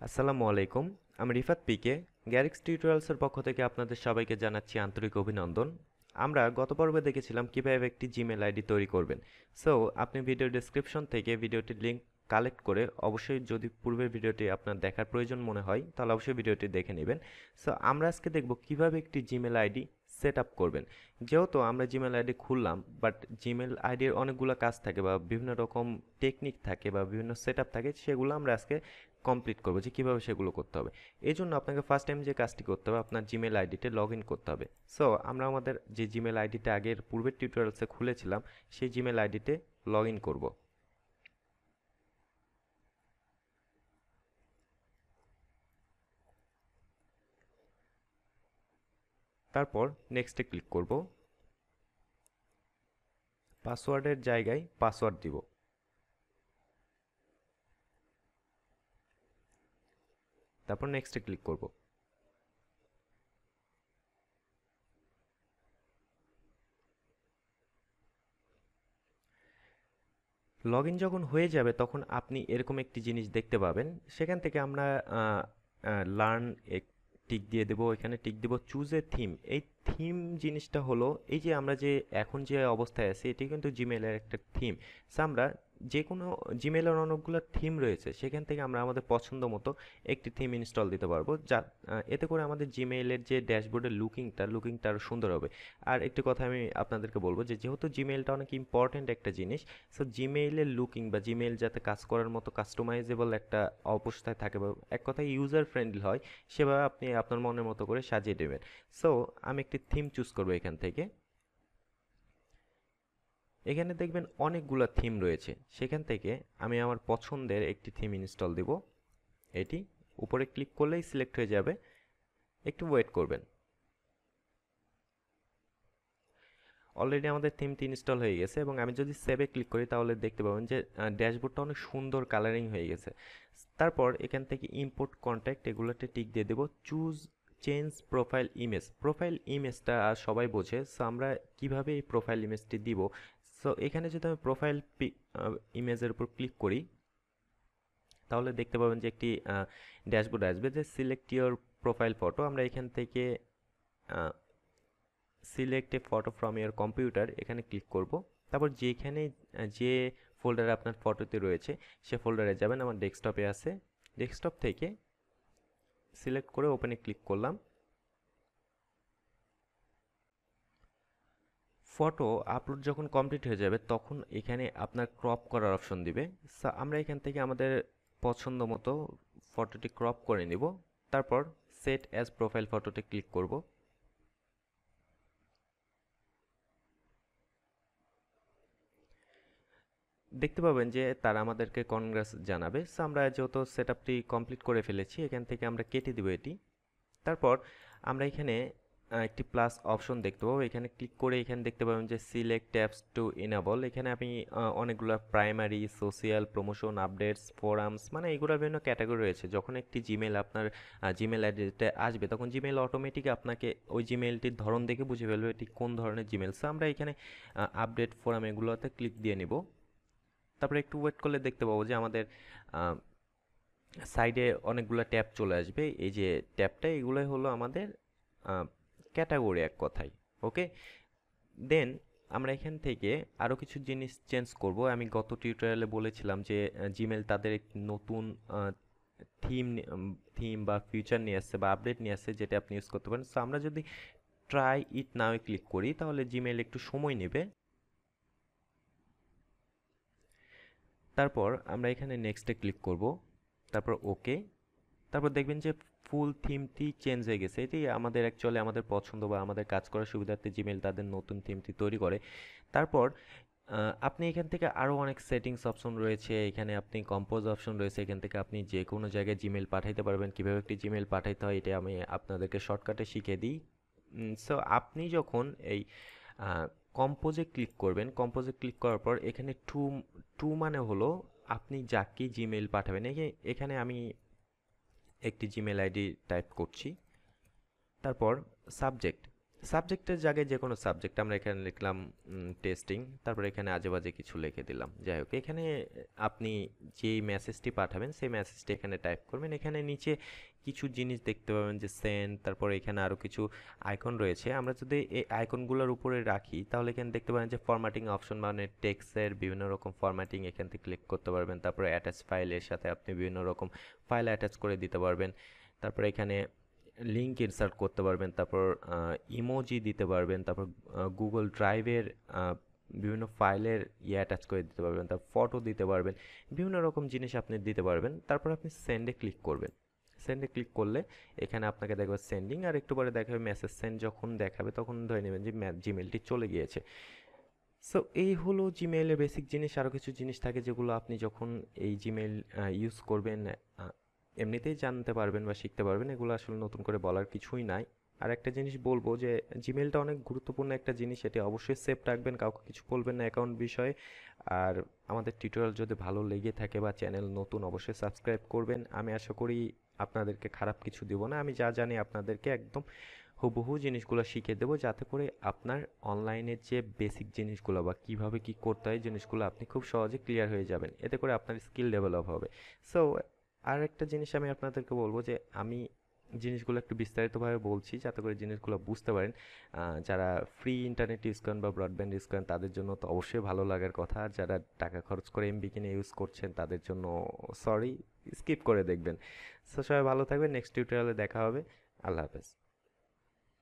আসসালামু আলাইকুম, আমি রিফাত পিকে গ্যারিক্স টিউটোরিয়ালসের পক্ষ থেকে আপনাদের সবাইকে জানাচ্ছি আন্তরিক অভিনন্দন। আমরা গত পর্বে দেখেছিলাম কীভাবে একটি জিমেল আইডি তৈরি করবেন। সো আপনি ভিডিও ডেসক্রিপশন থেকে ভিডিওটির লিঙ্ক কালেক্ট করে অবশ্যই যদি পূর্বের ভিডিওটি আপনার দেখার প্রয়োজন মনে হয়, তাহলে অবশ্যই ভিডিওটি দেখে নেবেন। সো আমরা আজকে দেখব কীভাবে একটি জিমেল আইডি সেট আপ করবেন। যেহেতু আমরা জিমেল আইডি খুললাম বাট জিমেল আইডির অনেকগুলো কাজ থাকে বা বিভিন্ন রকম টেকনিক থাকে বা বিভিন্ন সেট থাকে, সেগুলো আমরা আজকে কমপ্লিট করব যে কীভাবে সেগুলো করতে হবে। এই জন্য আপনাকে ফার্স্ট টাইম যে কাজটি করতে হবে, আপনার জিমেল আইডিতে লগ ইন করতে হবে। সো আমরা আমাদের যে জিমেল আইডিটা আগের পূর্বের টিউটোরিয়ালসে খুলেছিলাম, সেই জিমেল আইডিতে লগ ইন করব। তারপর নেক্সটে ক্লিক করব। পাসওয়ার্ডের জায়গায় পাসওয়ার্ড দিব। তারপর নেক্সটে ক্লিক করব। লগ যখন হয়ে যাবে, তখন আপনি এরকম একটি জিনিস দেখতে পাবেন। সেখান থেকে আমরা লার্ন টিক দিয়ে দেবো। এখানে টিক দেবো চুজ এ থিম এই থিম জিনিসটা হলো, এই যে আমরা যে এখন যে অবস্থায় আছি, এটি কিন্তু জিমেলের একটা থিম আমরা যে কোনো জিমেলের অনেকগুলো থিম রয়েছে, সেখান থেকে আমরা আমাদের পছন্দ মতো একটি থিম ইনস্টল দিতে পারব। যা এতে করে আমাদের জিমেইলের যে ড্যাশবোর্ডের লুকিংটা লুকিংটা আরও সুন্দর হবে। আর একটি কথা আমি আপনাদেরকে বলব যে, যেহেতু জিমেইলটা অনেক ইম্পর্ট্যান্ট একটা জিনিস সো জিমেইলের লুকিং বা জিমেইল যাতে কাজ করার মতো কাস্টমাইজেবল একটা অবস্থায় থাকে বা এক কথায় ইউজার ফ্রেন্ডলি হয়, সেভাবে আপনি আপনার মনের মতো করে সাজিয়ে দেবেন। সো আমি একটি থিম চুজ করব এখান থেকে। এখানে দেখবেন অনেকগুলো থিম রয়েছে। সেখান থেকে আমি আমার পছন্দের একটি থিম ইনস্টল দেব। এটি উপরে ক্লিক করলেই সিলেক্ট হয়ে যাবে। একটু ওয়েট করবেন। অলরেডি আমাদের থিমটি ইনস্টল হয়ে গেছে এবং আমি যদি সেভে ক্লিক করি তাহলে দেখতে পাবেন যে ড্যাশবোর্ডটা অনেক সুন্দর কালারিং হয়ে গেছে। তারপর এখান থেকে ইম্পোর্ট কন্ট্যাক্ট এগুলোতে টিক দিয়ে দেবো। Choose change profile image profile ইমেজটা সবাই বোঝে সো আমরা কীভাবে এই প্রোফাইল ইমেজটি দিব সো এখানে যদি আমি প্রোফাইল ইমেজের উপর ক্লিক করি, তাহলে দেখতে পাবেন যে একটি ড্যাশবোর্ড আসবে যে সিলেক্ট ইউর প্রোফাইল ফটো আমরা এখান থেকে select a photo from your computer এখানে ক্লিক করব। তারপর যেখানে, যে ফোল্ডারে আপনার ফটোতে রয়েছে, সে ফোল্ডারে যাবেন। আমার ডেস্কটপে আছে। ডেস্কটপ থেকে সিলেক্ট করে ওপেনে ক্লিক করলাম। ফটো আপলোড যখন কমপ্লিট হয়ে যাবে, তখন এখানে আপনার ক্রপ করার অপশন দিবে। আমরা এখান থেকে আমাদের পছন্দ মতো ফটোটি ক্রপ করে নিব। তারপর সেট অ্যাজ প্রোফাইল ফটোতে ক্লিক করব। দেখতে পাবেন যে তারা আমাদেরকে কনগ্রেস জানাবে। সো আমরা যেহেতু সেট আপটি কমপ্লিট করে ফেলেছি, এখান থেকে আমরা কেটে দেবো এটি। তারপর আমরা এখানে একটি প্লাস অপশন দেখতে পাবো। এখানে ক্লিক করে এখানে দেখতে পাবেন যে সিলেক্ট ট্যাবস টু ইনাবল এখানে আপনি অনেকগুলো primary social promotion updates forums মানে এগুলো বিভিন্ন ক্যাটাগরি রয়েছে। যখন একটি জিমেল আপনার জিমেল আইডিতে আসবে, তখন জিমেল অটোমেটিক আপনাকে ওই জিমেলটির ধরন দেখে বুঝে ফেলবে এটি কোন ধরনের জিমেল সো আমরা এখানে আপডেট ফোরাম এগুলোতে ক্লিক দিয়ে নিব। তারপরে একটু ওয়েট করলে দেখতে পাবো যে আমাদের সাইডে অনেকগুলো ট্যাব চলে আসবে। এই যে ট্যাবটা, এগুলোই হলো আমাদের ক্যাটাগরি এক কথায়, ওকে? দেন আমরা এখান থেকে আরও কিছু জিনিস চেঞ্জ করব। আমি গত টিউটোরিয়ালে বলেছিলাম যে জিমেল তাদের নতুন থিম থিম বা ফিউচার নিয়ে আসছে বা আপডেট নিয়ে আসছে যেটা আপনি ইউজ করতে পারেন। সো আমরা যদি ট্রাই ইট নাওয়ে ক্লিক করি, তাহলে জিমেল একটু সময় নেবে। তারপর আমরা এখানে নেক্সটে ক্লিক করব। তারপর ওকে তারপর দেখবেন যে ফুল থিমটি চেঞ্জ হয়ে গেছে। এটি আমাদের অ্যাকচুয়ালি আমাদের পছন্দ বা আমাদের কাজ করার সুবিধার্থে জিমেল তাদের নতুন থিমটি তৈরি করে। তারপর আপনি এখান থেকে আরও অনেক সেটিংস অপশন রয়েছে। এখানে আপনি কম্পোজ অপশন রয়েছে। এখান থেকে আপনি যে কোনো জায়গায় জিমেল পাঠাইতে পারবেন। কীভাবে একটি জিমেল পাঠাইতে হয় এটা আমি আপনাদেরকে শর্টকাটে শিখিয়ে দিই। সো আপনি যখন এই কম্পোজে ক্লিক করবেন কম্পোজে ক্লিক করার পর এখানে টু টু মানে হলো আপনি যাকে জিমেল পাঠাবেন। এখানে আমি একটি জিমেল আইডি টাইপ করছি। তারপর সাবজেক্ট। সাবজেক্টের জায়গায় যে কোনো সাবজেক্ট আমরা এখানে লিখলাম টেস্টিং তারপর এখানে আজেবাজে কিছু লিখে দিলাম। যাই হোক, এখানে আপনি যেই মেসেজটি পাঠাবেন, সেই মেসেজটি এখানে টাইপ করবেন। এখানে নিচে কিছু জিনিস দেখতে পাবেন যে সেন্ড তারপর এখানে আরও কিছু আইকন রয়েছে। আমরা যদি এই আইকনগুলোর উপরে রাখি, তাহলে এখানে দেখতে পাবেন যে ফরম্যাটিং অপশন মানে টেক্সের বিভিন্ন রকম ফরম্যাটিং এখান থেকে ক্লিক করতে পারবেন। তারপরে অ্যাটাচ ফাইলের সাথে আপনি বিভিন্ন রকম ফাইল অ্যাটাচ করে দিতে পারবেন। তারপরে এখানে লিঙ্ক ইনসার্ট করতে পারবেন, তারপর ইমোজি দিতে পারবেন, তারপর গুগল ড্রাইভের বিভিন্ন ফাইলের ইয়ে অ্যাটাচ করে দিতে পারবেন তারপর ফটো দিতে পারবেন, বিভিন্ন রকম জিনিস আপনি দিতে পারবেন, তারপর আপনি সেন্ডে ক্লিক করবেন। সেন্ডে ক্লিক করলে এখানে আপনাকে দেখবে সেন্ডিং আর একটু পরে দেখাবে মেসেজ সেন্ড যখন দেখাবে তখন ধরে নেবেন যে জিমেলটি চলে গিয়েছে। সো এই হলো জিমেইলের বেসিক জিনিস আরও কিছু জিনিস থাকে যেগুলো আপনি যখন এই জিমেইল ইউজ করবেন এমনিতেই জানতে পারবেন বা শিখতে পারবেন, এগুলো আসলে নতুন করে বলার কিছুই নাই। আর একটা জিনিস বলব যে জিমেলটা অনেক গুরুত্বপূর্ণ একটা জিনিস, এটি অবশ্যই সেফ রাখবেন, কাউকে কিছু বলবেন না অ্যাকাউন্ট বিষয়ে। আর আমাদের টিউটোরিয়াল যদি ভালো লেগে থাকে বা চ্যানেল নতুন, অবশ্যই সাবস্ক্রাইব করবেন। আমি আশা করি আপনাদেরকে খারাপ কিছু দেবো না। আমি যা জানি আপনাদেরকে একদম হুবহু জিনিসগুলো শিখিয়ে দেবো, যাতে করে আপনার অনলাইনের যে বেসিক জিনিসগুলো বা কীভাবে কি করতে হয়, জিনিসগুলো আপনি খুব সহজে ক্লিয়ার হয়ে যাবেন। এতে করে আপনার স্কিল ডেভেলপ হবে। সো আর একটা জিনিস আমি আপনাদেরকে বলব যে, আমি জিনিসগুলো একটু বিস্তারিতভাবে বলছি যাতে করে জিনিসগুলো বুঝতে পারেন। যারা ফ্রি ইন্টারনেট ইউজ করেন বা ব্রডব্যান্ড ইউজ করেন, তাদের জন্য তো অবশ্যই ভালো লাগার কথা। আর যারা টাকা খরচ করে এমবি কিনে ইউজ করছেন, তাদের জন্য সরি স্কিপ করে দেখবেন। সো সবাই ভালো থাকবেন। নেক্সট টিউটোরিয়ালে দেখা হবে। আল্লাহ হাফেজ।